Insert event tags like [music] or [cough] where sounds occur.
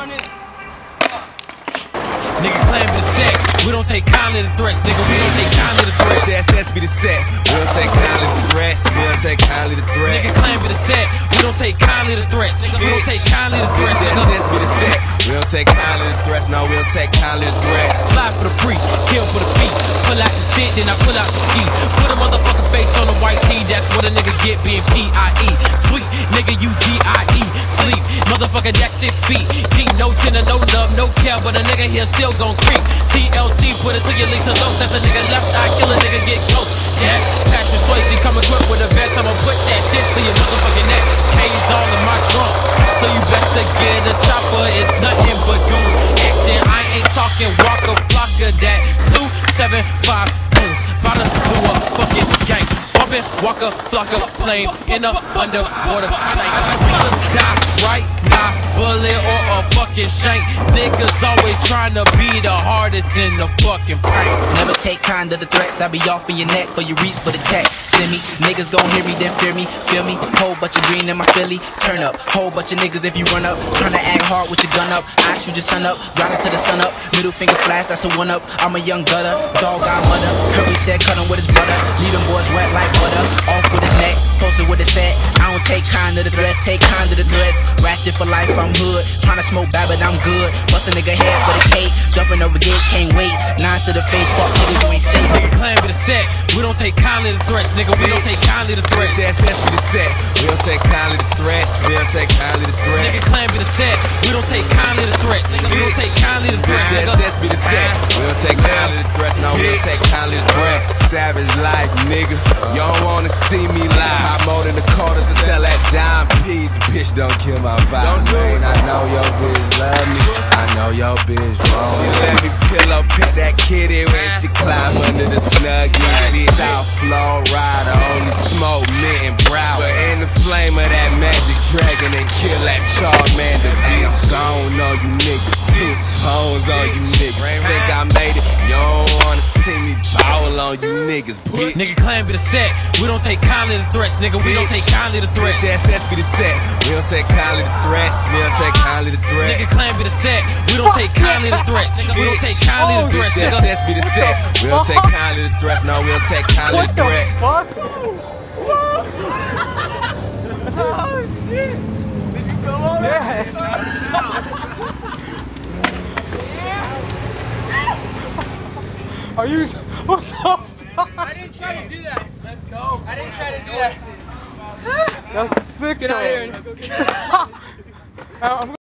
Nigga claim the sex. We don't take kindly to threats, nigga. We don't take kindly to threats. SS be the set. We don't take kindly to threats. We don't take kindly to threats. Nigga claim the set. We don't take kindly to threats, nigga. We don't take kindly to threats, nigga. SS be the set. We don't take kindly to threats. No, we don't take kindly to threats. Slide for the free, kill for the beat. Pull out the stick, then I pull out the ski. Put what a nigga get being P.I.E. Sweet nigga, you D.I.E. Sleep, motherfucker, that's six feet. Deep, no tender, no love, no care, but a nigga here still gon' creep. TLC, put it to your legs to low. That's a nigga left eye, kill a nigga, get close. Yeah, Patrick Swayze come equipped with a vest. I'ma put that shit to your motherfucking neck. K's all in my trunk. So you better get a chopper. It's nothing but do action. I ain't talking Waka Flocka that two seven five Bumping Waka Flocka plane in a underwater tank. We right now, bullet or a fucking shank. Niggas always trying to be the hardest in the fucking prank. Never take kind of the threats. I be off in your neck for you reach for the tech. Send me, niggas gon' hear me, then fear me, feel me. Whole bunch of green in my Philly. Turn up, whole bunch of niggas if you run up. Tryna act hard with your gun up. I shoot your sun up, grind to the sun up. Middle finger flash, that's a one up. I'm a young gutter, dog got mother. Kirby said cut him with his brother. Leave boys wet like butter. Off with his neck, posted with his set. I don't take kind of the threats, take kind of the threats. Ratchet for life, I'm hood. Tryna smoke bad, but I'm good. Bust a nigga head for the cake. Jumping over gates, can't wait. Nine to the face, fuck nigga, you ain't safe. Nigga claim it a set. We don't take kindly to threats, nigga. We don't take kindly to threats. SS be the set. We don't take kindly to threats. We don't take kindly to threats. Nigga claim it a set. We don't take kindly to threats, nigga. We don't take kindly to threats, nigga. SS be the set. We don't take kindly to threats. No, we don't take kindly to threats. Savage life, nigga. Don't wanna see me live. I'm more than the quarters to sell that dime piece. Bitch, don't kill my vibe, man. I know your bitch love me. I know your bitch wrong. She let me pillow pick that kitty when she climb under the snuggie. South Florida, only smoke mint and brow. But in the flame of that magic dragon and kill that Charmander. I don't know you niggas. Two hoes on you niggas. Think I made it? You don't on you niggas, bitch. Nigga claim it a set. We don't take kindly to threats, nigga. We don't take kindly to threats. SS be the set. We don't take kindly to threats. We don't take kindly to threats. Nigga claim it a set. We don't take kindly to threats, nigga. We don't take kindly to threats, nigga. SS be the set. We don't take kindly to threats. No, we don't take kindly to threats. What the Fuck. [laughs] oh shit. Did you come on? Yes. [laughs] Are you? What the fuck? I didn't try to do that. Let's go. I didn't try to do that. That's sick. Get out though. here [laughs]